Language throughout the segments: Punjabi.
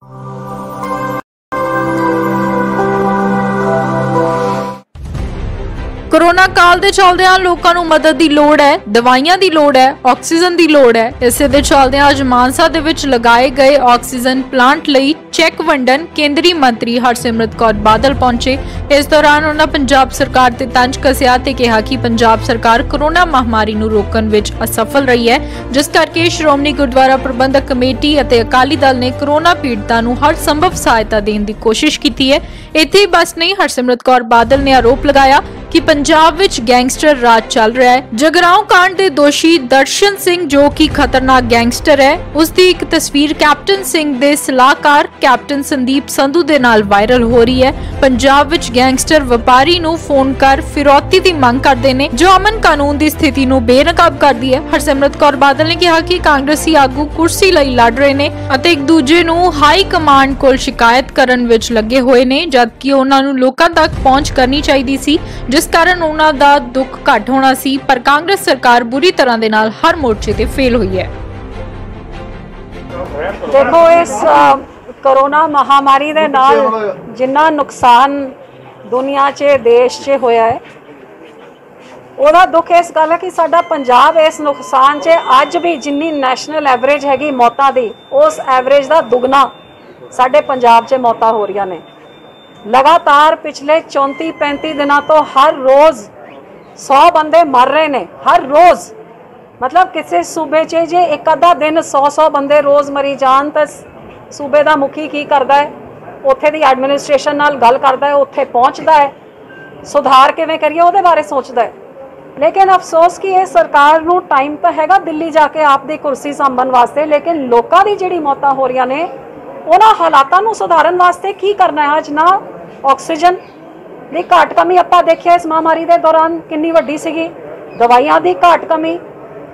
Oh. ਕੋਰੋਨਾ ਕਾਲ ਦੇ ਚਲਦਿਆਂ ਲੋਕਾਂ ਨੂੰ ਮਦਦ ਦੀ ਲੋੜ ਹੈ, ਦਵਾਈਆਂ ਦੀ ਲੋੜ ਹੈ, ਆਕਸੀਜਨ ਦੀ ਲੋੜ ਹੈ। ਇਸੇ ਦੇ ਚੱਲਦਿਆਂ ਅੱਜ ਮਾਨਸਾ ਦੇ ਵਿੱਚ ਲਗਾਏ ਗਏ ਆਕਸੀਜਨ ਪਲਾਂਟ ਲਈ ਚੈੱਕ ਵੰਡਣ ਕੇਂਦਰੀ ਮੰਤਰੀ ਹਰਸਿਮਰਤ ਕੌਰ ਬਾਦਲ ਪਹੁੰਚੇ। ਇਸ ਦੌਰਾਨ ਉਹਨਾਂ ਪੰਜਾਬ ਸਰਕਾਰ ਤੇ ਤੰਜ ਕਸਿਆ ਤੇ ਕਿਹਾ ਕਿ ਪੰਜਾਬ ਸਰਕਾਰ ਕੋਰੋਨਾ ਮਹਾਮਾਰੀ ਨੂੰ ਰੋਕਣ ਵਿੱਚ ਅਸਫਲ ਰਹੀ ਹੈ। ਜਿਸ ਕਰਕੇ ਸ਼੍ਰੋਮਣੀ ਗੁਰਦੁਆਰਾ ਪ੍ਰਬੰਧਕ ਕਮੇਟੀ ਅਤੇ ਅਕਾਲੀ ਦਲ ਨੇ ਕੋਰੋਨਾ ਪੀੜਤਾਂ ਨੂੰ ਹਰ ਸੰਭਵ ਸਹਾਇਤਾ ਦੇਣ ਦੀ ਕੋਸ਼ਿਸ਼ ਕੀਤੀ ਹੈ। ਇੱਥੇ ਹੀ ਬਸ ਨਹੀਂ, ਹਰਸਿਮਰਤ ਕੌਰ ਬਾਦਲ ਨੇ ਆਰੋਪ ਲਗਾਇਆ ਕਿ ਪੰਜਾਬ ਵਿੱਚ ਗੈਂਗਸਟਰ ਰਾਜ ਚੱਲ ਰਿਹਾ ਹੈ। ਜਗਰਾਉਂ ਕਾਂਡ ਦੇ ਦੋਸ਼ੀ ਦਰਸ਼ਨ ਸਿੰਘ ਜੋ ਕਿ ਖਤਰਨਾਕ ਗੈਂਗਸਟਰ ਹੈ, ਉਸ ਦੀ ਇੱਕ ਤਸਵੀਰ ਕੈਪਟਨ ਸਿੰਘ ਦੇ ਸਲਾਹਕਾਰ ਕੈਪਟਨ ਸੰਦੀਪ ਸੰਧੂ ਦੇ ਨਾਲ ਵਾਇਰਲ ਹੋ ਰਹੀ ਹੈ। ਪੰਜਾਬ ਵਿੱਚ ਗੈਂਗਸਟਰ ਵਪਾਰੀ ਨੂੰ ਫੋਨ ਕਰ ਫਿਰੌਤੀ ਦੀ ਮੰਗ ਕਰਦੇ ਨੇ, ਜੋ ਅਮਨ ਕਾਨੂੰਨ ਦੀ ਸਥਿਤੀ ਨੂੰ ਬੇਨਕਾਬ ਕਰਦੀ ਹੈ। ਹਰਸਿਮਰਤ ਕੌਰ ਬਾਦਲ ਨੇ ਕਿਹਾ ਕਿ ਕਾਂਗਰਸੀ ਆਗੂ ਕੁਰਸੀ ਲਈ ਲੜ ਰਹੇ ਨੇ ਅਤੇ ਇੱਕ ਦੂਜੇ ਨੂੰ ਹਾਈ ਕਮਾਂਡ ਕੋਲ ਸ਼ਿਕਾਇਤ ਕਰਨ ਵਿੱਚ ਲੱਗੇ ਹੋਏ ਨੇ, ਜਦਕਿ ਉਹਨਾਂ ਨੂੰ ਲੋਕਾਂ ਤੱਕ ਪਹੁੰਚ ਕਰਨੀ ਚਾਹੀਦੀ ਸੀ ਜਿਸ ਕਾਰਨ ਉਹਨਾਂ ਦਾ ਦੁੱਖ ਘੱਟ ਹੋਣਾ ਸੀ, ਪਰ ਕਾਂਗਰਸ ਸਰਕਾਰ ਬੁਰੀ ਤਰ੍ਹਾਂ ਦੇ ਨਾਲ ਹਰ ਮੋਰਚੇ ਤੇ ਫੇਲ ਹੋਈ ਹੈ। ਦੇਖੋ, ਇਸ ਕਰੋਨਾ ਮਹਾਮਾਰੀ ਦੇ ਨਾਲ ਜਿੰਨਾ ਨੁਕਸਾਨ ਦੁਨੀਆ 'ਚ, ਦੇਸ਼ 'ਚ ਹੋਇਆ ਹੈ, ਉਹਦਾ ਦੁੱਖ ਇਸ ਗੱਲ ਹੈ ਕਿ ਸਾਡਾ ਪੰਜਾਬ ਇਸ ਨੁਕਸਾਨ 'ਚ ਅੱਜ ਵੀ ਜਿੰਨੀ ਨੈਸ਼ਨਲ ਐਵਰੇਜ ਹੈਗੀ ਮੌਤਾਂ ਦੀ, ਉਸ ਐਵਰੇਜ ਦਾ ਦੁੱਗਣਾ ਸਾਡੇ ਪੰਜਾਬ 'ਚ ਮੌਤਾਂ ਹੋ ਰਹੀਆਂ ਨੇ। ਲਗਾਤਾਰ ਪਿਛਲੇ 34 35 ਦਿਨਾਂ ਤੋਂ ਹਰ ਰੋਜ਼ 100 ਬੰਦੇ ਮਰ ਰਹੇ ਨੇ, ਹਰ ਰੋਜ਼। ਮਤਲਬ ਕਿਸੇ ਸੂਬੇ 'ਚ ਜੇ ਇੱਕ ਅੱਧਾ ਦਿਨ 100-100 ਬੰਦੇ ਰੋਜ਼ ਮਰੀ ਜਾਣ ਤਾਂ ਸੂਬੇ ਦਾ ਮੁਖੀ ਕੀ ਕਰਦਾ ਹੈ? ਉੱਥੇ ਦੀ ਐਡਮਿਨਿਸਟ੍ਰੇਸ਼ਨ ਨਾਲ ਗੱਲ ਕਰਦਾ ਹੈ, ਉੱਥੇ ਪਹੁੰਚਦਾ ਹੈ। ਸੁਧਾਰ ਕਿਵੇਂ ਕਰੀਏ ਉਹਦੇ ਬਾਰੇ ਸੋਚਦਾ ਹੈ। ਲੇਕਿਨ ਅਫਸੋਸ ਕਿ ਇਹ ਸਰਕਾਰ ਨੂੰ ਟਾਈਮ ਤਾਂ ਹੈਗਾ ਦਿੱਲੀ ਜਾ ਕੇ ਆਪ ਦੀ ਕੁਰਸੀ ਸੰਭਣ ਵਾਸਤੇ, ਲੇਕਿਨ ਲੋਕਾਂ ਦੀ ਜਿਹੜੀ ਮੌਤਾਂ ਹੋ ਰਹੀਆਂ ਨੇ, ਉਹਨਾਂ ਹਾਲਾਤਾਂ ਨੂੰ ਸੁਧਾਰਨ ਵਾਸਤੇ ਕੀ ਕਰਨਾ ਹੈ? ਅੱਜ ਨਾ ਆਕਸੀਜਨ ਦੀ ਘਾਟ ਕਮੀ ਆਪਾਂ ਦੇਖਿਆ ਇਸ ਮਹਾਮਾਰੀ ਦੇ ਦੌਰਾਨ ਕਿੰਨੀ ਵੱਡੀ ਸੀਗੀ। ਦਵਾਈਆਂ ਦੀ ਘਾਟ ਕਮੀ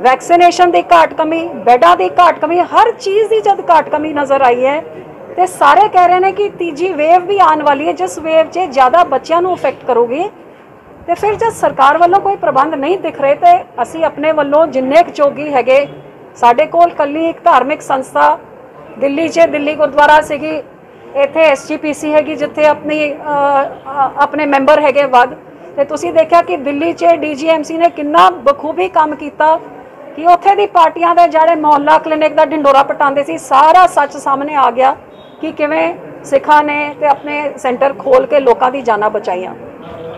ਵੈਕਸੀਨੇਸ਼ਨ ਦੀ ਘਾਟ ਕਮੀ, ਬੈੱਡਾਂ ਦੀ ਘਾਟ ਕਮੀ, ਹਰ ਚੀਜ਼ ਦੀ ਜਦ ਘਾਟ ਕਮੀ ਨਜ਼ਰ ਆਈ ਹੈ, ਤੇ ਸਾਰੇ ਕਹਿ ਰਹੇ ਨੇ ਕਿ ਤੀਜੀ ਵੇਵ ਵੀ ਆਉਣ ਵਾਲੀ ਹੈ, ਜਿਸ ਵੇਵ 'ਚ ਜ਼ਿਆਦਾ ਬੱਚਿਆਂ ਨੂੰ ਇਫੈਕਟ ਕਰੂਗੀ। ਤੇ ਫਿਰ ਜਦ ਸਰਕਾਰ ਵੱਲੋਂ ਕੋਈ ਪ੍ਰਬੰਧ ਨਹੀਂ ਦਿਖ ਰਹੇ, ਤੇ ਅਸੀਂ ਆਪਣੇ ਵੱਲੋਂ ਜਿੰਨੇ ਕੁ ਜੋਗੀ ਹੈਗੇ, ਸਾਡੇ ਕੋਲ ਕੱਲੀ ਇੱਕ ਧਾਰਮਿਕ ਸੰਸਥਾ ਦਿੱਲੀ 'ਚ ਦਿੱਲੀ ਗੁਰਦੁਆਰਾ ਸੀਗੀ ਇੱਥੇ ਐਸਜੀਪੀਸੀ ਹੈਗੀ ਜਿੱਥੇ ਆਪਣੀ ਆਪਣੇ ਮੈਂਬਰ ਹੈਗੇ ਵੱਧ। ਤੇ ਤੁਸੀਂ ਦੇਖਿਆ ਕਿ ਦਿੱਲੀ 'ਚ ਡੀਜੀਐਮਸੀ ਨੇ ਕਿੰਨਾ ਬਖੂਬੀ ਕੰਮ ਕੀਤਾ ਕਿ ਉੱਥੇ ਦੀ ਪਾਰਟੀਆਂ ਦੇ ਜਿਹੜੇ ਮੁਹੱਲਾ ਕਲੀਨਿਕ ਦਾ ਢਿੰਡੋਰਾ ਪਟਾਉਂਦੇ ਸੀ, ਸਾਰਾ ਸੱਚ ਸਾਹਮਣੇ ਆ ਗਿਆ ਕਿ ਕਿਵੇਂ ਸਿੱਖਾਂ ਨੇ ਤੇ ਆਪਣੇ ਸੈਂਟਰ ਖੋਲ ਕੇ ਲੋਕਾਂ ਦੀ ਜਾਨਾਂ ਬਚਾਈਆਂ।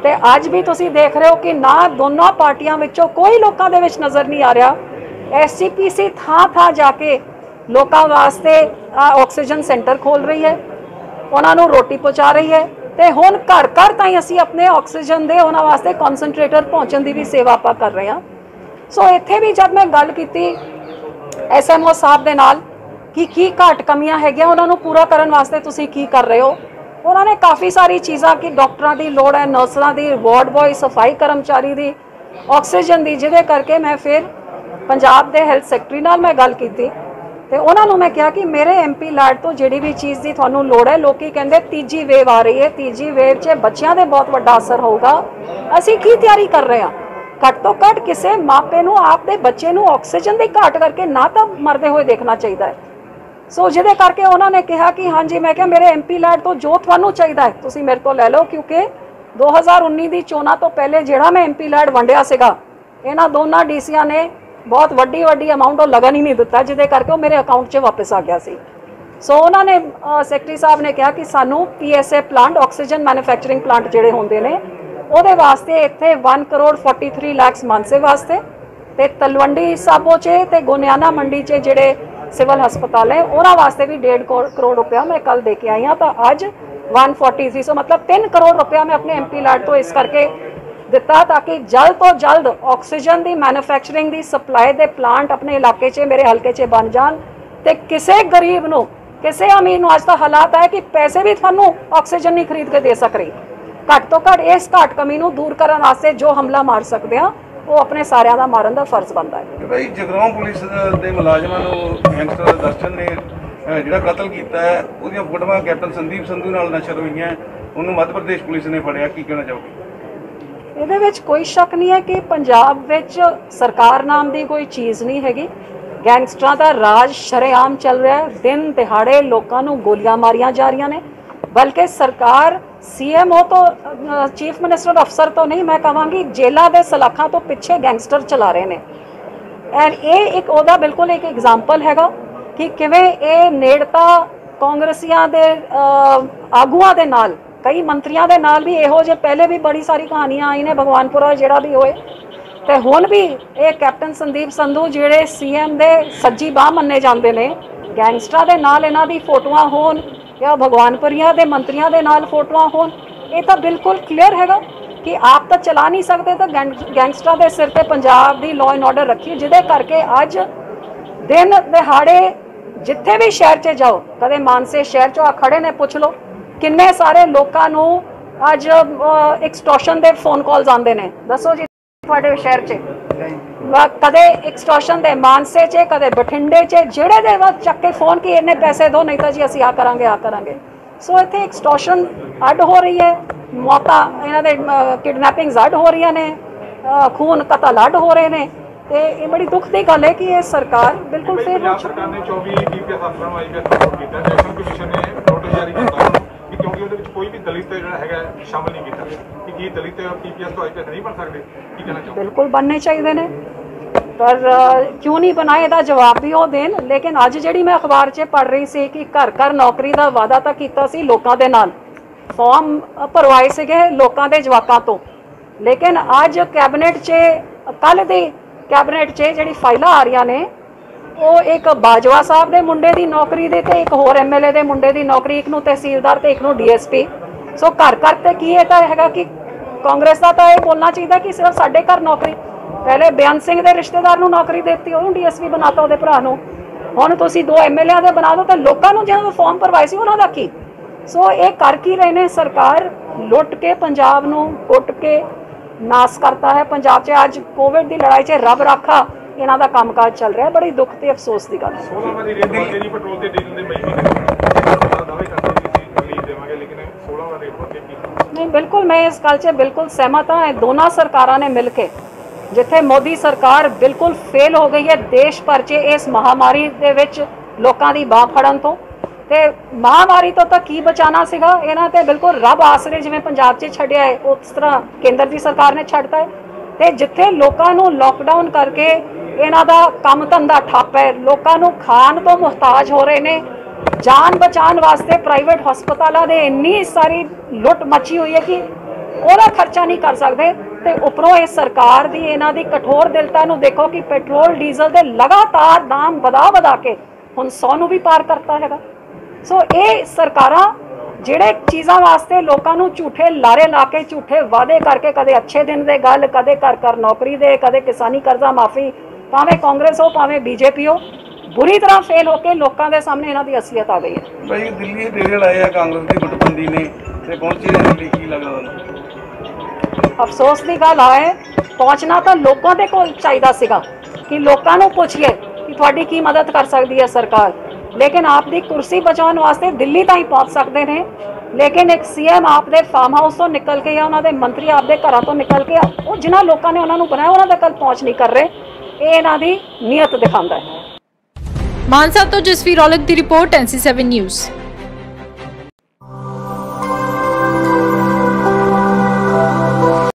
ਤੇ ਅੱਜ ਵੀ ਤੁਸੀਂ ਦੇਖ ਰਹੇ ਹੋ ਕਿ ਨਾ ਦੋਨੋਂ ਪਾਰਟੀਆਂ ਵਿੱਚੋਂ ਕੋਈ ਲੋਕਾਂ ਦੇ ਵਿੱਚ ਨਜ਼ਰ ਨਹੀਂ ਆ ਰਿਹਾ। ਐਸਜੀਪੀਸੀ ਥਾਂ ਥਾਂ ਜਾ ਕੇ ਲੋਕਾਂ ਵਾਸਤੇ ਆਹ ਆਕਸੀਜਨ ਸੈਂਟਰ ਖੋਲ ਰਹੀ ਹੈ। ਉਹਨਾਂ ਨੂੰ ਰੋਟੀ ਪਹੁੰਚਾ ਰਹੀ ਹੈ ਤੇ ਹੁਣ ਘਰ ਘਰ ਤਾਈਂ ਅਸੀਂ ਆਪਣੇ ਆਕਸੀਜਨ ਦੇ ਉਹਨਾਂ ਵਾਸਤੇ ਕਨਸੈਂਟਰੇਟਰ ਪਹੁੰਚਣ ਦੀ ਵੀ ਸੇਵਾ ਆਪਾਂ ਕਰ ਰਹੇ ਹਾਂ। ਸੋ ਇੱਥੇ ਵੀ ਜਦ ਮੈਂ ਗੱਲ ਕੀਤੀ ਐਸਐਮਓ ਸਾਹਿਬ ਦੇ ਨਾਲ ਕਿ ਕੀ ਘਾਟ ਕਮੀਆਂ ਹੈਗੀਆਂ, ਉਹਨਾਂ ਨੂੰ ਪੂਰਾ ਕਰਨ ਵਾਸਤੇ ਤੁਸੀਂ ਕੀ ਕਰ ਰਹੇ ਹੋ, ਉਹਨਾਂ ਨੇ ਕਾਫੀ ਸਾਰੀ ਚੀਜ਼ਾਂ ਕਿ ਡਾਕਟਰਾਂ ਦੀ ਲੋੜ ਹੈ, ਨਰਸਾਂ ਦੀ, ਵਾਰਡ ਬॉय ਸਫ਼ਾਈ ਕਰਮਚਾਰੀ ਦੀ, ਆਕਸੀਜਨ ਦੀ, ਜਿਹਦੇ ਕਰਕੇ ਮੈਂ ਫਿਰ ਪੰਜਾਬ ਦੇ ਹੈਲਥ ਸੈਕਟਰੀ ਨਾਲ ਮੈਂ ਗੱਲ ਕੀਤੀ। ਤੇ ਉਹਨਾਂ ਨੂੰ ਮੈਂ ਕਿਹਾ ਕਿ ਮੇਰੇ ਐਮਪੀ ਲਾਡ ਤੋਂ ਜਿਹੜੀ ਵੀ ਚੀਜ਼ ਦੀ ਤੁਹਾਨੂੰ ਲੋੜ ਹੈ, ਲੋਕੀ ਕਹਿੰਦੇ ਤੀਜੀ ਵੇਵ ਆ ਰਹੀ ਹੈ, ਤੀਜੀ ਵੇਵ 'ਚ ਬੱਚਿਆਂ ਦੇ ਬਹੁਤ ਵੱਡਾ ਅਸਰ ਹੋਊਗਾ। ਅਸੀਂ ਕੀ ਤਿਆਰੀ ਕਰ ਰਹੇ ਹਾਂ? ਘੱਟ ਤੋਂ ਘੱਟ ਕਿਸੇ ਮਾਪੇ ਨੂੰ, ਆਪਦੇ ਬੱਚੇ ਨੂੰ ਆਕਸੀਜਨ ਦੀ ਘਾਟ ਕਰਕੇ ਨਾ ਤਾਂ ਮਰਦੇ ਹੋਏ ਦੇਖਣਾ ਚਾਹੀਦਾ ਹੈ। ਸੋ ਜਿਹਦੇ ਕਰਕੇ ਉਹਨਾਂ ਨੇ ਕਿਹਾ ਕਿ ਹਾਂਜੀ, ਮੈਂ ਕਿਹਾ ਮੇਰੇ ਐਮਪੀ ਲੈਟ ਤੋਂ ਜੋ ਤੁਹਾਨੂੰ ਚਾਹੀਦਾ ਹੈ, ਤੁਸੀਂ ਮੇਰੇ ਤੋਂ ਲੈ ਲਓ, ਕਿਉਂਕਿ 2019 ਦੀ ਚੋਣਾਂ ਤੋਂ ਪਹਿਲੇ ਜਿਹੜਾ ਮੈਂ ਐਮਪੀ ਲੈਟ ਵੰਡਿਆ ਸੀਗਾ, ਇਹਨਾਂ ਦੋਨਾਂ ਡੀਸੀਆਂ ਨੇ ਬਹੁਤ ਵੱਡੀ ਵੱਡੀ ਅਮਾਉਂਟ ਉਹ ਲਗਨ ਹੀ ਨਹੀਂ ਦਿੱਤਾ, ਜਿਹਦੇ ਕਰਕੇ ਉਹ ਮੇਰੇ ਅਕਾਊਂਟ 'ਚ ਵਾਪਸ ਆ ਗਿਆ ਸੀ। ਸੋ ਉਹਨਾਂ ਨੇ ਸੈਕਟਰੀ ਸਾਹਿਬ ਨੇ ਕਿਹਾ ਕਿ ਸਾਨੂੰ PSA plant oxygen manufacturing plant ਜਿਹੜੇ ਹੁੰਦੇ ਨੇ, ਉਹਦੇ ਵਾਸਤੇ ਇੱਥੇ 1 ਕਰੋੜ 43 ਲੱਖ ਮਾਨਸੇ ਵਾਸਤੇ ਤੇ ਤਲਵੰਡੀ ਸਾਬੋ 'ਚ ਤੇ ਗੋਨਿਆਣਾ ਮੰਡੀ 'ਚ ਜਿਹੜੇ ਸਿਵਲ ਹਸਪਤਾਲ ਹੈ, ਉਹਨਾਂ ਵਾਸਤੇ ਵੀ 1.5 ਕਰੋੜ ਰੁਪਇਆ ਮੈਂ ਕੱਲ ਦੇ ਕੇ ਆਈ ਹਾਂ, ਤਾਂ ਅੱਜ 143 ਸੋ ਮਤਲਬ 3 ਕਰੋੜ ਰੁਪਇਆ ਮੈਂ ਆਪਣੇ ਐਮਪੀ ਲਾਟ ਤੋਂ ਇਸ ਕਰਕੇ ਦਿੱਤਾ ਤਾਂ ਕਿ ਜਲਦ ਤੋਂ ਜਲਦ ਆਕਸੀਜਨ ਦੀ ਮੈਨੂਫੈਕਚਰਿੰਗ ਦੀ ਸਪਲਾਈ ਦੇ ਪਲਾਂਟ ਆਪਣੇ ਇਲਾਕੇ 'ਚ, ਮੇਰੇ ਹਲਕੇ 'ਚ ਬਣ ਜਾਣ ਤੇ ਕਿਸੇ ਗਰੀਬ ਨੂੰ, ਕਿਸੇ ਅਮੀਰ ਨੂੰ ਅੱਜ ਤਾਂ ਹਾਲਾਤ ਹੈ ਕਿ ਪੈਸੇ ਵੀ ਤੁਹਾਨੂੰ ਆਕਸੀਜਨ ਨਹੀਂ ਖਰੀਦ ਕੇ ਦੇ ਸਕ ਰਹੀ। ਘੱਟ ਤੋਂ ਘੱਟ ਇਸ ਘਾਟ ਕਮੀ ਨੂੰ ਦੂਰ ਕਰਨ ਵਾਸਤੇ ਜੋ ਹਮਲਾ ਮਾਰ ਸਕਦੇ ਆ ਉਹ ਆਪਣੇ ਸਾਰਿਆਂ ਦਾ ਮਾਰਨ ਦਾ ਫਰਜ਼ ਬਣਦਾ ਹੈ। ਭਾਈ ਜਗਰਾਉਂ ਪੁਲਿਸ ਦੇ ਮੁਲਾਜ਼ਮਾਂ ਨੂੰ ਗੈਂਗਸਟਰ ਦਰਸ਼ਨ ਨੇ ਜਿਹੜਾ ਕਤਲ ਕੀਤਾ ਹੈ, ਉਹਦੀਆਂ ਫੋਟੋਆਂ ਕੈਪਟਨ ਸੰਦੀਪ ਸੰਧੂ ਨਾਲ ਨਸ਼ਰ ਹੋਈਆਂ, ਉਹਨੂੰ ਮੱਧ ਪ੍ਰਦੇਸ਼ ਪੁਲਿਸ ਨੇ ਫੜਿਆ, ਕੀ ਕਹਿਣਾ ਚਾਹੋਗੇ? ਇਹਦੇ ਵਿੱਚ ਕੋਈ ਸ਼ੱਕ ਨਹੀਂ ਹੈ ਕਿ ਪੰਜਾਬ ਵਿੱਚ ਸਰਕਾਰ ਨਾਮ ਦੀ ਕੋਈ ਚੀਜ਼ ਨਹੀਂ ਹੈਗੀ। ਗੈਂਗਸਟਰਾਂ ਦਾ ਰਾਜ ਸ਼ਰੇਆਮ ਚੱਲ ਰਿਹਾ ਹੈ। ਦਿਨ ਦਿਹਾੜੇ ਲੋਕਾਂ ਨੂੰ ਗੋਲੀਆਂ ਮਾਰੀਆਂ ਜਾ ਰਹੀਆਂ ਨੇ। ਬਲਕਿ ਸਰਕਾਰ ਸੀਐਮਓ ਤੋਂ ਚੀਫ ਮਿਨਿਸਟਰ ਅਫਸਰ ਤੋਂ ਨਹੀਂ, ਮੈਂ ਕਹਾਂਗੀ ਜੇਲਾਂ ਦੇ ਸਲਾਖਾਂ ਤੋਂ ਪਿੱਛੇ ਗੈਂਗਸਟਰ ਚਲਾ ਰਹੇ ਨੇ। ਐਂਡ ਇਹ ਇੱਕ ਉਹਦਾ ਬਿਲਕੁਲ ਇੱਕ ਐਗਜ਼ਾਮਪਲ ਹੈਗਾ ਕਿ ਕਿਵੇਂ ਇਹ ਨੇੜਤਾ ਕਾਂਗਰਸੀਆਂ ਦੇ ਆਗੂਆਂ ਦੇ ਨਾਲ ਕਈ ਮੰਤਰੀਆਂ ਦੇ ਨਾਲ ਵੀ ਇਹੋ ਜਿਹੇ ਪਹਿਲੇ ਵੀ ਬੜੀ ਸਾਰੀ ਕਹਾਣੀਆਂ ਆਈ ਨੇ, ਭਗਵਾਨਪੁਰਾ ਜਿਹੜਾ ਵੀ ਹੋਏ। ਤੇ ਹੁਣ ਵੀ ਇਹ ਕੈਪਟਨ ਸੰਦੀਪ ਸੰਧੂ ਜਿਹੜੇ ਸੀਐਮ ਦੇ ਸੱਜੀ ਬਾਹ ਮੰਨੇ ਜਾਂਦੇ ਨੇ, ਗੈਂਗਸਟਰਾਂ ਦੇ ਨਾਲ ਇਹਨਾਂ ਦੀ ਫੋਟੋਆਂ ਹੋਣ ਜਾਂ ਭਗਵਾਨਪੁਰੀਆਂ ਦੇ ਮੰਤਰੀਆਂ ਦੇ ਨਾਲ ਫੋਟੋਆਂ ਹੋਣ, ਇਹ ਤਾਂ ਬਿਲਕੁਲ ਕਲੀਅਰ ਹੈਗਾ ਕਿ ਆਪ ਤਾਂ ਚਲਾ ਨਹੀਂ ਸਕਦੇ ਤਾਂ ਗੈਂਗ- ਗੈਂਗਸਟਰਾਂ ਦੇ ਸਿਰ ਤੇ ਪੰਜਾਬ ਦੀ ਲਾਅ ਐਂਡ ਆਰਡਰ ਰੱਖੀ, ਜਿਹਦੇ ਕਰਕੇ ਅੱਜ ਦਿਨ ਦਿਹਾੜੇ ਜਿੱਥੇ ਵੀ ਸ਼ਹਿਰ 'ਚ ਜਾਓ, ਕਦੇ ਮਾਨਸੇ ਸ਼ਹਿਰ 'ਚੋਂ ਆ ਖੜੇ ਨੇ, ਪੁੱਛ ਲਓ। ਕਿੰਨੇ ਸਾਰੇ ਲੋਕਾਂ ਨੂੰ ਅੱਜ ਐਕਸਟੋਰਸ਼ਨ ਦੇ ਫੋਨ ਕਾਲਸ ਆਉਂਦੇ ਨੇ? ਦੱਸੋ ਜੀ ਤੁਹਾਡੇ ਸ਼ਹਿਰ 'ਚ। ਕਦੇ ਐਕਸਟੋਰਸ਼ਨ ਦੇ ਮਾਨਸੇ 'ਚ ਕਦੇ ਬਠਿੰਡੇ 'ਚ ਜਿਹੜੇ ਦੇ ਵੱਲ ਚੱਕ ਕੇ ਫੋਨ ਕੀ ਇੰਨੇ ਪੈਸੇ ਦਿਓ ਨਹੀਂ ਤਾਂ ਜੀ ਅਸੀਂ ਆ ਕਰਾਂਗੇ ਆ ਕਰਾਂਗੇ। ਸੋ ਇੱਥੇ ਐਕਸਟੋਰਸ਼ਨ ਅੱਡ ਹੋ ਰਹੀ ਹੈ। ਮੌਤਾਂ ਇਹਨਾਂ ਦੇ ਕਿਡਨੈਪਿੰਗਸ ਅੱਡ ਹੋ ਰਹੀਆਂ ਨੇ। ਖੂਨ ਕਤਲ ਅੱਡ ਹੋ ਰਹੇ ਨੇ। ਤੇ ਇਹ ਬੜੀ ਦੁੱਖ ਦੀ ਗੱਲ ਹੈ ਕਿ ਇਹ ਸਰਕਾਰ ਬਿਲਕੁਲ ਫੇਰ ਸਰਕਾਰ ਨੇ 24 ਡੀਪੀਐਸ ਅਫਸਰਾਂ ਨੂੰ ਆਈਪੀਐਸ ਰਿਪੋਰਟ ਕੀਤਾ ਇਲੈਕਸ਼ਨ ਕਮਿਸ਼ਨ ਨੇ ਨੋਟਿਸ ਜਾਰੀ ਕੀਤਾ। ਉਹਦੇ ਵਿੱਚ ਕੋਈ ਵੀ ਦਲਿਤ ਜਿਹੜਾ ਹੈਗਾ ਸ਼ਾਮਲ ਨਹੀਂ ਕੀਤਾ। ਕਿ ਕੀ ਦਲਿਤ ਪੀਪੀਐਸ ਤੋਂ ਆਈਪੀਐਸ ਨਹੀਂ ਬਣ ਸਕਦੇ, ਕੀ ਕਹਿਣਾ ਚਾਹੋਗੇ? ਬਿਲਕੁਲ ਬਣਨੇ ਚਾਹੀਦੇ ਨੇ। ਪਰ ਕਿਉਂ ਨਹੀਂ ਬਣਾਏ, ਇਹਦਾ ਜਵਾਬ ਵੀ ਉਹ ਦੇਣ। ਲੇਕਿਨ ਅੱਜ ਜਿਹੜੀ ਮੈਂ ਅਖਬਾਰ 'ਚ ਪੜ੍ਹ ਰਹੀ ਸੀ ਕਿ ਘਰ ਘਰ ਨੌਕਰੀ ਦਾ ਵਾਅਦਾ ਤਾਂ ਕੀਤਾ ਸੀ ਲੋਕਾਂ ਦੇ ਨਾਲ। ਫਾਰਮ ਭਰਵਾਏ ਸੀਗੇ ਲੋਕਾਂ ਦੇ ਜਵਾਕਾਂ ਤੋਂ। ਲੇਕਿਨ ਅੱਜ ਕੈਬਨਿਟ 'ਚ ਕੱਲ ਦੀ ਕੈਬਨਿਟ 'ਚ ਜਿਹੜੀ ਫਾਈਲਾਂ ਆ ਰਹੀਆਂ ਨੇ ਉਹ ਇੱਕ ਬਾਜਵਾ ਸਾਹਿਬ ਦੇ ਮੁੰਡੇ ਦੀ ਨੌਕਰੀ ਦੇ ਤੇ ਇੱਕ ਹੋਰ ਐਮਐਲਏ ਦੇ ਮੁੰਡੇ ਦੀ ਨੌਕਰੀ, ਇੱਕ ਨੂੰ ਤਹਿਸੀਲਦਾਰ ਤੇ ਇੱਕ ਨੂੰ ਡੀਐਸਪੀ ਸੋ ਘਰ ਘਰ ਤੇ ਕੀ ਇਹ ਤਾਂ ਹੈਗਾ ਕਿ ਕਾਂਗਰਸ ਦਾ ਤਾਂ ਇਹ ਬੋਲਣਾ ਚਾਹੀਦਾ ਕਿ ਸਿਰਫ ਸਾਡੇ ਘਰ ਨੌਕਰੀ। ਪਹਿਲੇ ਬਿਆਨ ਸਿੰਘ ਦੇ ਰਿਸ਼ਤੇਦਾਰ ਨੂੰ ਨੌਕਰੀ ਦਿੱਤੀ, ਉਹਨੂੰ ਡੀਐਸਪੀ ਬਣਾਤਾ ਉਹਦੇ ਭਰਾ ਨੂੰ। ਹੁਣ ਤੁਸੀਂ ਦੋ ਐਮਐਲਏ ਦੇ ਬਣਾ ਦਿਓ ਤਾਂ ਲੋਕਾਂ ਨੂੰ ਜਿਹਨਾਂ ਨੂੰ ਫਾਰਮ ਭਰਵਾਏ ਸੀ ਉਹਨਾਂ ਦਾ ਕੀ? ਸੋ ਇਹ ਕਰ ਕੀ ਰਹੇ ਨੇ? ਸਰਕਾਰ ਲੁੱਟ ਕੇ ਪੰਜਾਬ ਨੂੰ ਕੁੱਟ ਕੇ ਨਾਸ ਕਰਤਾ ਹੈ। ਪੰਜਾਬ 'ਚ ਅੱਜ ਕੋਵਿਡ ਦੀ ਲੜਾਈ 'ਚ ਰੱਬ ਰਾਖਾ। ਇਹਨਾਂ ਦਾ ਕੰਮਕਾਜ ਚੱਲ ਰਿਹਾ ਬੜੀ ਦੁੱਖ ਤੇ ਅਫਸੋਸ ਦੀ ਗੱਲ ਹੈ। 16 ਵਾਰੀ ਰੇਟ ਵਧੇ ਜੀ ਪੈਟਰੋਲ ਤੇ ਡੀਜ਼ਲ ਦੇ ਮਈ ਮਹੀਨੇ ਦਾ ਦਾਅਵੇ ਕਰਦੇ ਸੀ ਕਿ ਰਿਲੀਜ਼ ਦੇਵਾਂਗੇ ਲੇਕਿਨ 16 ਵਾਰ ਰੇਟ ਵਧੇ ਕੀ ਨਹੀਂ ਬਿਲਕੁਲ ਮੈਂ ਇਸ ਗੱਲ 'ਚ ਬਿਲਕੁਲ ਸਹਿਮਤ ਹਾਂ। ਇਹ ਦੋਨਾਂ ਸਰਕਾਰਾਂ ਨੇ ਮਿਲ ਕੇ ਜਿੱਥੇ ਮੋਦੀ ਸਰਕਾਰ ਬਿਲਕੁਲ ਫੇਲ ਹੋ ਗਈ ਹੈ ਦੇਸ਼ ਭਰ 'ਚ ਇਸ ਮਹਾਮਾਰੀ ਦੇ ਵਿੱਚ ਲੋਕਾਂ ਦੀ ਬਾਹ ਫੜਨ ਤੋਂ। ਤੇ ਮਹਾਮਾਰੀ ਤੋਂ ਤਾਂ ਕੀ ਬਚਾਣਾ ਸੀਗਾ? ਇਹਨਾਂ ਤੇ ਬਿਲਕੁਲ ਰੱਬ ਆਸਰੇ ਜਿਵੇਂ ਪੰਜਾਬ 'ਚ ਛੱਡਿਆ ਹੈ ਉਸ ਤਰ੍ਹਾਂ ਕੇਂਦਰ ਦੀ ਸਰਕਾਰ ਨੇ ਛੱਡਤਾ ਹੈ। ਤੇ ਜਿੱਥੇ ਲੋਕਾਂ ਨੂੰ ਲੋਕਡਾਊਨ ਕਰਕੇ ਇਹਨਾਂ ਦਾ ਕੰਮ ਧੰਦਾ ਠੱਪ ਹੈ। ਲੋਕਾਂ ਨੂੰ ਖਾਣ ਤੋਂ ਮੁਹਤਾਜ ਹੋ ਰਹੇ ਨੇ। ਜਾਨ ਬਚਾਉਣ ਵਾਸਤੇ ਪ੍ਰਾਈਵੇਟ ਹਸਪਤਾਲਾਂ ਦੇ ਇੰਨੀ ਸਾਰੀ ਲੁੱਟ ਮੱਚੀ ਹੋਈ ਹੈ ਕਿ ਉਹਦਾ ਖਰਚਾ ਨਹੀਂ ਕਰ ਸਕਦੇ। ਤੇ ਉੱਪਰੋਂ ਇਹ ਸਰਕਾਰ ਦੀ ਇਹਨਾਂ ਦੀ ਕਠੋਰ ਦਿਲਤਾ ਨੂੰ ਦੇਖੋ ਕਿ ਪੈਟਰੋਲ, ਡੀਜ਼ਲ ਦੇ ਲਗਾਤਾਰ ਦਾਮ ਵਧਾ ਵਧਾ ਕੇ ਹੁਣ 100 ਨੂੰ ਵੀ ਪਾਰ ਕਰਤਾ ਹੈਗਾ। ਸੋ ਇਹ ਸਰਕਾਰਾਂ ਜਿਹੜੇ ਚੀਜ਼ਾਂ ਵਾਸਤੇ ਲੋਕਾਂ ਨੂੰ ਝੂਠੇ ਲਾਰੇ ਲਾ ਕੇ, ਝੂਠੇ ਵਾਅਦੇ ਕਰਕੇ ਕਦੇ ਅੱਛੇ ਦਿਨ ਦੇ ਗੱਲ, ਕਦੇ ਘਰ ਘਰ ਨੌਕਰੀ ਦੇ, ਕਦੇ ਕਿਸਾਨੀ ਕਰਜ਼ਾ ਮਾਫੀ ਭਾਵੇਂ ਕਾਂਗਰਸ ਹੋ ਭਾਵੇਂ ਬੀਜੇਪੀ ਹੋ ਬੁਰੀ ਤਰ੍ਹਾਂ ਫੇਲ ਹੋ ਕੇ ਲੋਕਾਂ ਦੇ ਸਾਹਮਣੇ ਇਹਨਾਂ ਦੀ ਅਸਲੀਅਤ ਆ ਗਈ ਹੈ। ਭਾਈ ਦਿੱਲੀ ਦੇ ਡੇਰੇ ਲਾਏ ਆ ਕਾਂਗਰਸ ਦੀ ਗੁੱਟਬੰਦੀ ਨੇ ਤੇ ਪਹੁੰਚੇ ਨੇ ਦਿੱਲੀ ਕੀ ਲੱਗਦਾ ਅਫਸੋਸ ਦੀ ਗੱਲ ਹੈ ਪਹੁੰਚਣਾ ਤਾਂ ਲੋਕਾਂ ਦੇ ਕੋਲ ਚਾਹੀਦਾ ਸੀਗਾ ਕਿ ਲੋਕਾਂ ਨੂੰ ਪੁੱਛੀਏ ਕਿ ਤੁਹਾਡੀ ਕੀ ਮਦਦ ਕਰ ਸਕਦੀ ਹੈ ਸਰਕਾਰ। ਲੇਕਿਨ ਆਪ ਦੀ ਕੁਰਸੀ ਬਚਾਉਣ ਵਾਸਤੇ ਦਿੱਲੀ ਤਾਂ ਹੀ ਪਹੁੰਚ ਸਕਦੇ ਨੇ ਲੇਕਿਨ ਇੱਕ ਸੀਐਮ ਆਪ ਦੇ ਫਾਰਮ ਹਾਊਸ ਤੋਂ ਨਿਕਲ ਕੇ ਜਾਂ ਉਹਨਾਂ ਦੇ ਮੰਤਰੀ ਆਪ ਦੇ ਘਰਾਂ ਤੋਂ ਨਿਕਲ ਕੇ ਉਹ ਜਿਨ੍ਹਾਂ ਲੋਕਾਂ ਨੇ ਉਹਨਾਂ ਨੂੰ ਬਣਾਇਆ ਉਹਨਾਂ ਦੇ ਕੋਲ ਪਹੁੰਚ ਨਹੀਂ ਕਰ ਰਹੇ। ਇਹ ਇਹਨਾਂ ਦੀ ਨੀਅਤ ਦਿਖਾਉਂਦਾ ਹੈ। ਮਾਨਸਾ ਤੋਂ ਜਸਵੀਰ ਔਲਖ ਦੀ ਰਿਪੋਰਟ NC7 ਨਿਊਜ਼।